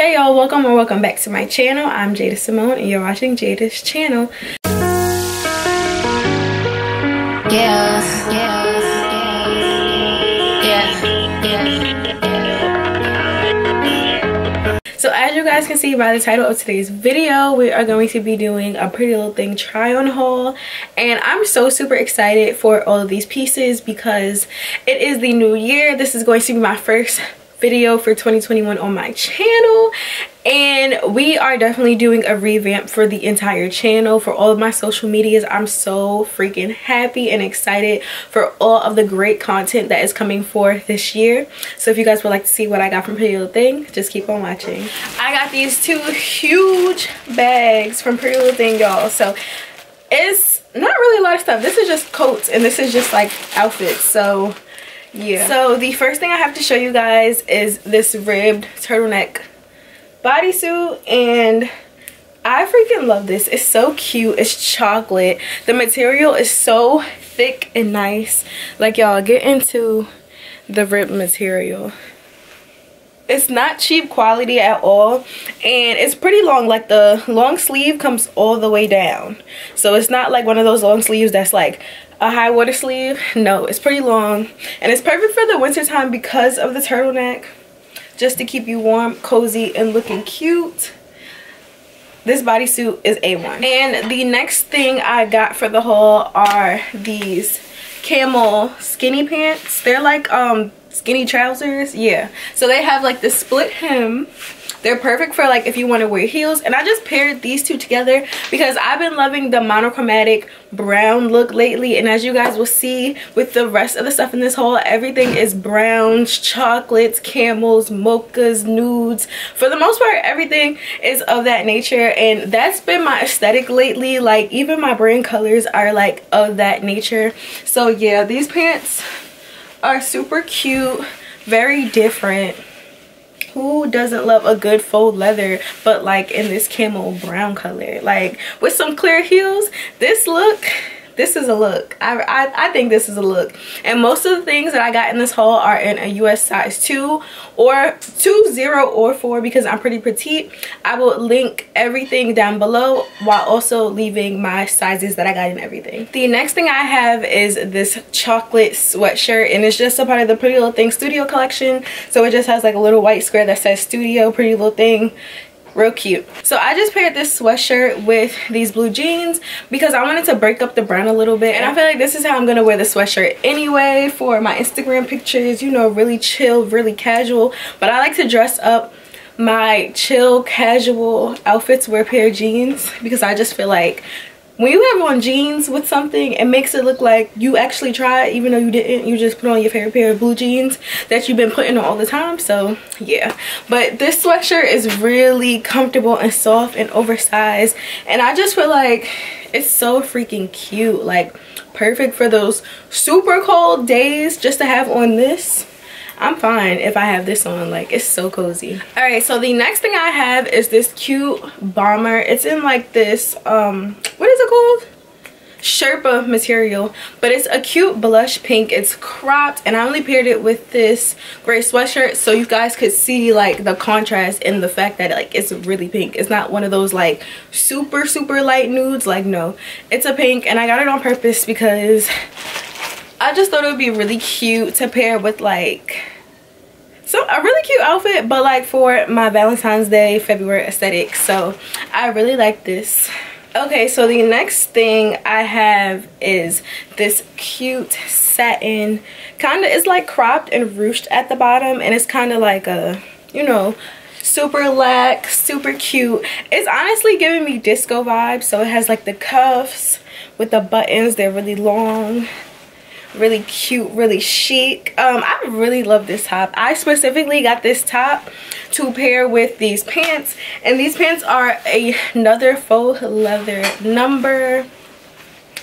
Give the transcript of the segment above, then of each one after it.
Hey y'all, welcome or welcome back to my channel. I'm Jada Simone and you're watching Jada's channel. Yeah, yeah, yeah, yeah, So as you guys can see by the title of today's video, we are going to be doing a Pretty Little Thing try on haul. And I'm so super excited for all of these pieces because it is the new year. This is going to be my first video for 2021 on my channel. And we are definitely doing a revamp for the entire channel. For all of my social medias i'm so freaking happy and excited for all of the great content that is coming for this year. So if you guys would like to see what i got from pretty little thing just keep on watching. I got these two huge bags from pretty little thing y'all. So it's not really a lot of stuff. This is just coats and this is just like outfits. So yeah. So the first thing i have to show you guys is this ribbed turtleneck bodysuit and i freaking love this. It's so cute. It's chocolate. The material is so thick and nice. Like y'all get into the ribbed material. It's not cheap quality at all and it's pretty long. Like the long sleeve comes all the way down. So it's not like one of those long sleeves that's like a high water sleeve? No it's pretty long. And it's perfect for the winter time because of the turtleneck just to keep you warm cozy and looking cute. This bodysuit is a1 and the next thing i got for the haul are these camel skinny pants. They're like um skinny trousers. Yeah. So they have like the split hem they're perfect for like if you want to wear heels. And I just paired these two together because I've been loving the monochromatic brown look lately. And as you guys will see with the rest of the stuff in this haul, everything is browns, chocolates, camels, mochas, nudes. For the most part, everything is of that nature. And that's been my aesthetic lately. Like even my brand colors are like of that nature. So yeah, these pants are super cute, very different who doesn't love a good faux leather but like in this camel brown color? Like with some clear heels this look this is a look. I, I, I think this is a look. And most of the things that i got in this haul are in a us size 2 or 2 0 or 4 because i'm pretty petite. I will link everything down below while also leaving my sizes that i got in everything. The next thing i have is this chocolate sweatshirt and it's just a part of the pretty little thing studio collection. So it just has like a little white square that says studio pretty little thing real cute. So i just paired this sweatshirt with these blue jeans because i wanted to break up the brown a little bit. And i feel like this is how i'm gonna wear the sweatshirt anyway for my instagram pictures you know really chill really casual. But i like to dress up my chill casual outfits wear a pair of jeans because i just feel like when you have on jeans with something it makes it look like you actually tried even though you didn't. You just put on your favorite pair of blue jeans that you've been putting on all the time so yeah. But this sweatshirt is really comfortable and soft and oversized and i just feel like it's so freaking cute. Like perfect for those super cold days just to have on this I'm fine if I have this on like it's so cozy. All right so the next thing I have is this cute bomber. It's in like this um what is it called? Sherpa material but it's a cute blush pink. It's cropped and I only paired it with this gray sweatshirt so you guys could see like the contrast and the fact that like it's really pink. It's not one of those like super super light nudes like no. It's a pink and I got it on purpose because I just thought it would be really cute to pair with like so a really cute outfit but like for my Valentine's Day February aesthetic. So I really like this. Okay so the next thing I have is this cute satin kind of it's like cropped and ruched at the bottom and it's kind of like a you know super lax super cute. It's honestly giving me disco vibes so it has like the cuffs with the buttons they're really long really cute really chic. Um i really love this top. I specifically got this top to pair with these pants and these pants are another faux leather number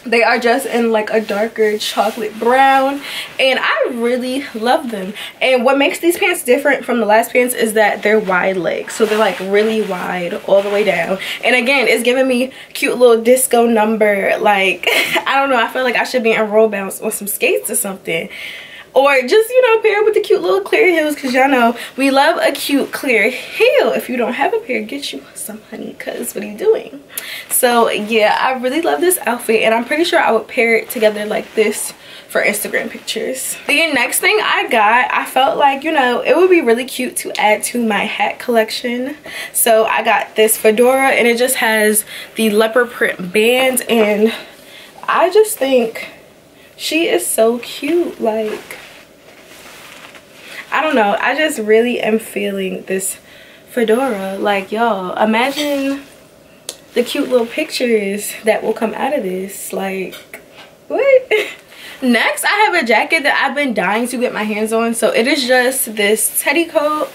they are just in like a darker chocolate brown and i really love them. And what makes these pants different from the last pants is that they're wide legs so they're like really wide all the way down. And again it's giving me cute little disco number like i don't know i feel like i should be in roll bounce on some skates or something or just you know pair with the cute little clear heels because y'all know we love a cute clear heel if you don't have a pair get you some honey because what are you doing so yeah i really love this outfit and i'm pretty sure i would pair it together like this for Instagram pictures. The next thing I got, I felt like, you know, it would be really cute to add to my hat collection. So I got this fedora and it just has the leopard print band and I just think she is so cute. Like, I don't know. I just really am feeling this fedora. Like, y'all, imagine the cute little pictures that will come out of this. Like, what? Next, I have a jacket that I've been dying to get my hands on. So it is just this teddy coat.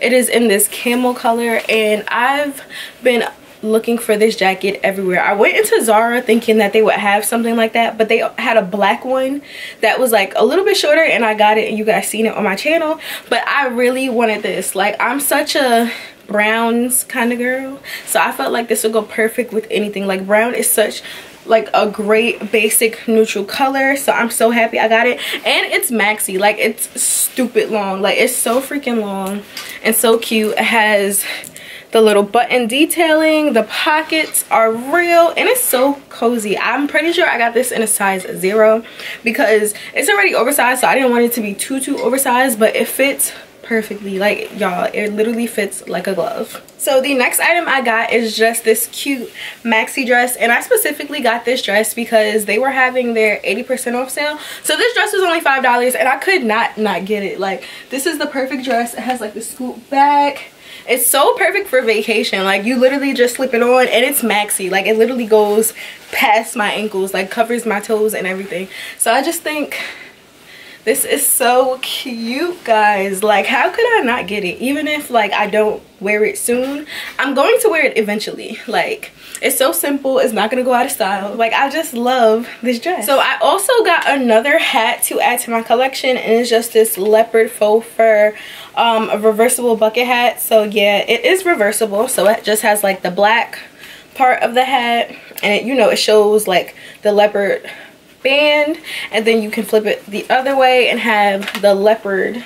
It is in this camel color and I've been looking for this jacket everywhere. I went into Zara thinking that they would have something like that, but they had a black one that was like a little bit shorter and I got it and you guys seen it on my channel. But I really wanted this. Like I'm such a browns kind of girl so i felt like this would go perfect with anything like brown is such like a great basic neutral color so i'm so happy i got it and it's maxi like it's stupid long like it's so freaking long and so cute it has the little button detailing the pockets are real and it's so cozy. I'm pretty sure i got this in a size zero because it's already oversized so i didn't want it to be too too oversized but it fits perfectly. Like y'all it literally fits like a glove. So the next item i got is just this cute maxi dress and i specifically got this dress because they were having their 80 percent off sale. So this dress was only five dollars and i could not not get it. Like this is the perfect dress. It has like the scoop back. It's so perfect for vacation. Like you literally just slip it on and it's maxi. Like it literally goes past my ankles like covers my toes and everything. So i just think this is so cute guys. Like how could i not get it? Even if like i don't wear it soon i'm going to wear it eventually. Like it's so simple. It's not gonna go out of style. Like i just love this dress. So i also got another hat to add to my collection and it's just this leopard faux fur um a reversible bucket hat. So yeah it is reversible. So it just has like the black part of the hat and it, you know it shows like the leopard band and then you can flip it the other way and have the leopard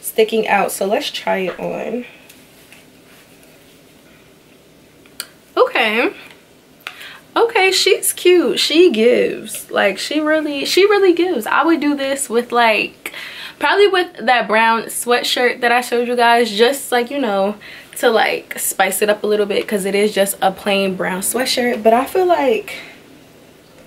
sticking out. So let's try it on. Okay. Okay she's cute. She gives. Like she really she really gives. I would do this with like probably with that brown sweatshirt that i showed you guys just like you know to like spice it up a little bit because it is just a plain brown sweatshirt. But i feel like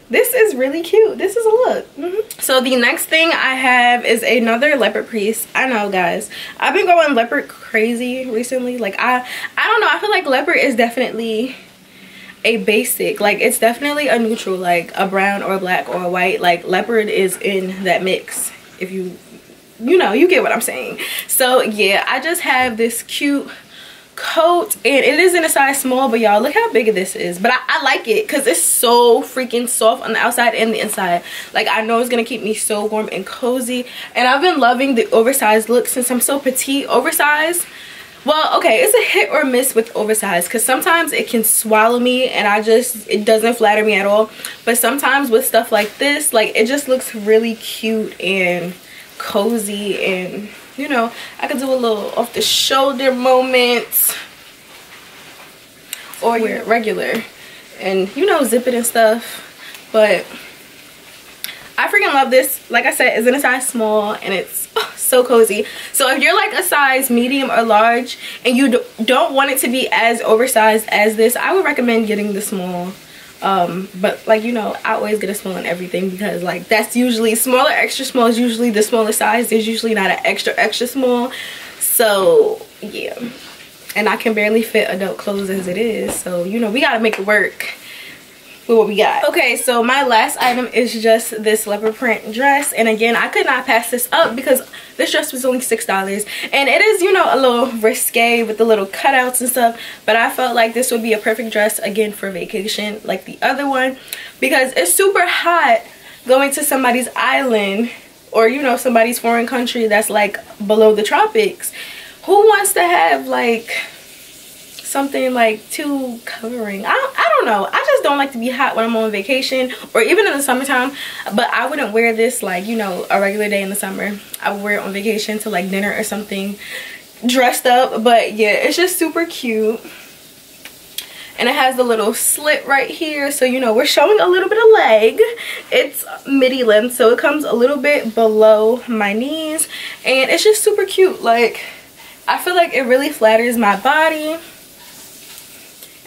this is really cute. This is a look. Mm -hmm. so the next thing i have is another leopard piece i know guys. I've been going leopard crazy recently. Like i i don't know. I feel like leopard is definitely a basic. Like it's definitely a neutral like a brown or a black or a white. Like leopard is in that mix if you you know you get what i'm saying. So yeah i just have this cute coat and it is in a size small but y'all look how big this is. But I, I like it because it's so freaking soft on the outside and the inside. Like I know it's gonna keep me so warm and cozy and I've been loving the oversized look since I'm so petite. Oversized? Well okay it's a hit or miss with oversized because sometimes it can swallow me and I just it doesn't flatter me at all. But sometimes with stuff like this like it just looks really cute and cozy and you know i could do a little off the shoulder moments. Or your regular. And you know zip it and stuff. But i freaking love this. Like i said it's in a size small and it's oh, so cozy. So if you're like a size medium or large and you don't want it to be as oversized as this i would recommend getting the small um but like you know i always get a small in everything because like that's usually smaller extra small is usually the smaller size. There's usually not an extra extra small. So yeah. And i can barely fit adult clothes as it is. So you know we gotta make it work with what we got. Okay so my last item is just this leopard print dress. And again i could not pass this up because this dress was only six dollars. And it is you know a little risque with the little cutouts and stuff but i felt like this would be a perfect dress again for vacation like the other one because it's super hot going to somebody's island or you know somebody's foreign country that's like below the tropics. Who wants to have like something like too covering. I, I don't know. I just don't like to be hot when I'm on vacation or even in the summertime but I wouldn't wear this like you know a regular day in the summer. I would wear it on vacation to like dinner or something dressed up but yeah it's just super cute. And it has the little slit right here so you know we're showing a little bit of leg. It's midi length so it comes a little bit below my knees and it's just super cute. Like I feel like it really flatters my body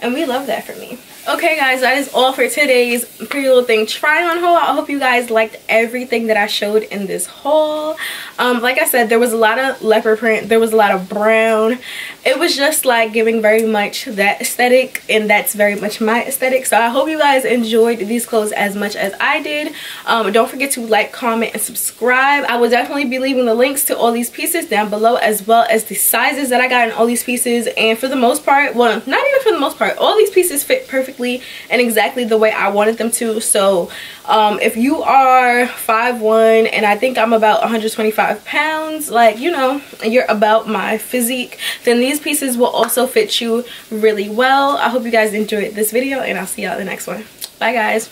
and we love that for me okay guys that is all for today's pretty little thing. Try on haul. I hope you guys liked everything that i showed in this haul. Um like i said there was a lot of leopard print. There was a lot of brown. It was just like giving very much that aesthetic and that's very much my aesthetic. So i hope you guys enjoyed these clothes as much as i did. Um don't forget to like comment and subscribe. I will definitely be leaving the links to all these pieces down below as well as the sizes that i got in all these pieces. And for the most part well not even for the most part all these pieces fit perfectly perfectly and exactly the way I wanted them to. So um, if you are 5'1 and I think I'm about 125 pounds, like, you know, you're about my physique, then these pieces will also fit you really well. I hope you guys enjoyed this video and I'll see y'all in the next one. Bye guys.